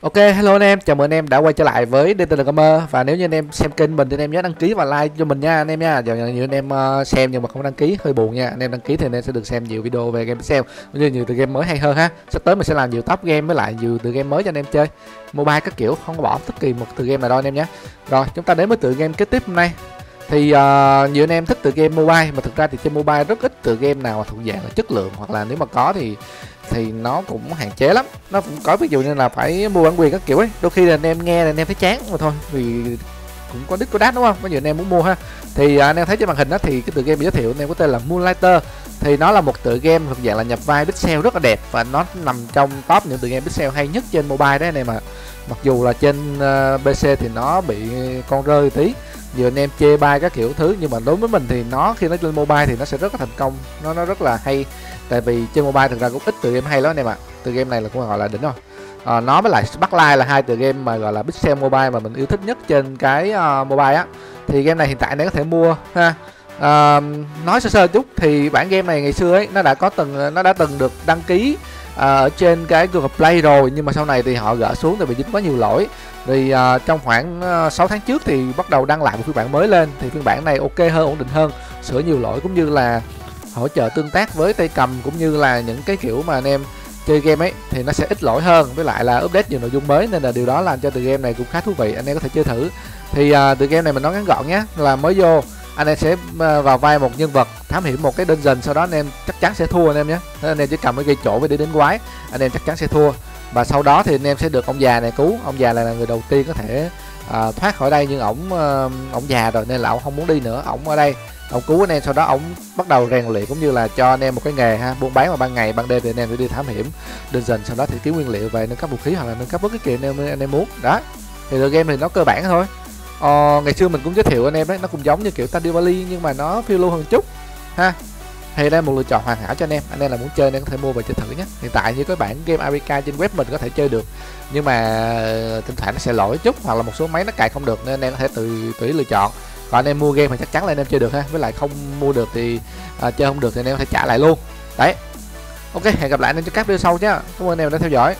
Ok, hello anh em, chào mừng anh em đã quay trở lại với DTL Gamer. Và nếu như anh em xem kênh mình thì anh em nhớ đăng ký và like cho mình nha anh em nha. Giờ nhiều anh em ờ, xem nhưng mà không đăng ký hơi buồn nha. Anh em đăng ký thì anh em sẽ được xem nhiều video về game pixel Cũng như nhiều tựa game mới hay hơn ha. Sắp tới mình sẽ làm nhiều top game với lại nhiều tựa game mới cho anh em chơi. Mobile các kiểu, không có bỏ bất kỳ một tựa game nào đâu anh em nhé. Rồi, chúng ta đến với tựa game kế tiếp hôm nay thì à, uh, nhiều anh em thích tựa game mobile mà thực ra thì trên mobile rất ít tựa game nào thuộc dạng là chất lượng hoặc là nếu mà có thì thì nó cũng hạn chế lắm. Nó cũng có ví dụ như là phải mua bản quyền các kiểu ấy. Đôi khi là anh em nghe là anh em thấy chán mà thôi vì cũng có đích có đát đúng không? Có nhiều anh em muốn mua ha. Thì à, anh em thấy trên màn hình đó thì cái tựa game giới thiệu anh em có tên là Moonlighter. Thì nó là một tựa game thuộc dạng là nhập vai pixel rất là đẹp và nó nằm trong top những tựa game pixel hay nhất trên mobile đấy anh em ạ. Mặc dù là trên uh, PC thì nó bị con rơi tí nhiều anh em chê bai các kiểu thứ nhưng mà đối với mình thì nó khi nó lên mobile thì nó sẽ rất là thành công. Nó nó rất là hay. Tại vì trên mobile thực ra cũng ít tựa game hay lắm anh em ạ. À. tựa game này là cũng gọi là đỉnh rồi. À, nó với lại Sparkline là hai tựa game mà gọi là pixel mobile mà mình yêu thích nhất trên cái uh, mobile á. Thì game này hiện tại này có thể mua ha. À, nói sơ sơ chút thì bản game này ngày xưa ấy nó đã có từng nó đã từng được đăng ký Ờ, ở trên cái Google Play rồi nhưng mà sau này thì họ gỡ xuống tại vì dính quá nhiều lỗi. Thì uh, trong khoảng ờ, uh, 6 tháng trước thì bắt đầu đăng lại một phiên bản mới lên thì phiên bản này ok hơn ổn định hơn sửa nhiều lỗi cũng như là hỗ trợ tương tác với tay cầm cũng như là những cái kiểu mà anh em chơi game ấy thì nó sẽ ít lỗi hơn với lại là update nhiều nội dung mới nên là điều đó làm cho tựa game này cũng khá thú vị anh em có thể chơi thử. Thì uh, tựa game này mình nói ngắn gọn nhé là mới vô anh em sẽ ờ, vào vai một nhân vật thám hiểm một cái dungeon sau đó anh em chắc chắn sẽ thua anh em nhé. Anh em chỉ cầm cái cây chỗ với đi đến quái anh em chắc chắn sẽ thua. Và sau đó thì anh em sẽ được ông già này cứu. Ông già này là người đầu tiên có thể à, thoát khỏi đây nhưng ổng ờ, ổng già rồi nên là ổng không muốn đi nữa. Ổng ở đây ông cứu anh em sau đó ông bắt đầu rèn luyện cũng như là cho anh em một cái nghề ha. Buôn bán vào ban ngày ban đêm thì anh em sẽ đi thám hiểm đơn dần sau đó thì kiếm nguyên liệu về nâng cấp vũ khí hoặc là nâng cấp bất cứ kỳ anh em anh em muốn. Đó thì tựa game thì nó cơ bản thôi ờ, ngày xưa mình cũng giới thiệu anh em đấy nó cũng giống như kiểu Tandy Valley nhưng mà nó phiêu lưu hơn chút ha. Thì đây là một lựa chọn hoàn hảo cho anh em anh em là muốn chơi nên có thể mua về chơi thử nhé. Hiện tại như cái bản game apk trên web mình có thể chơi được nhưng mà ờ, thỉnh thoảng nó sẽ lỗi chút hoặc là một số máy nó cài không được nên anh em có thể tự tùy lựa chọn. Còn anh em mua game thì chắc chắn là anh em chơi được ha với lại không mua được thì à, chơi không được thì anh em có thể trả lại luôn. Đấy. Ok hẹn gặp lại anh em trong các video sau nhé cảm ơn anh em đã theo dõi.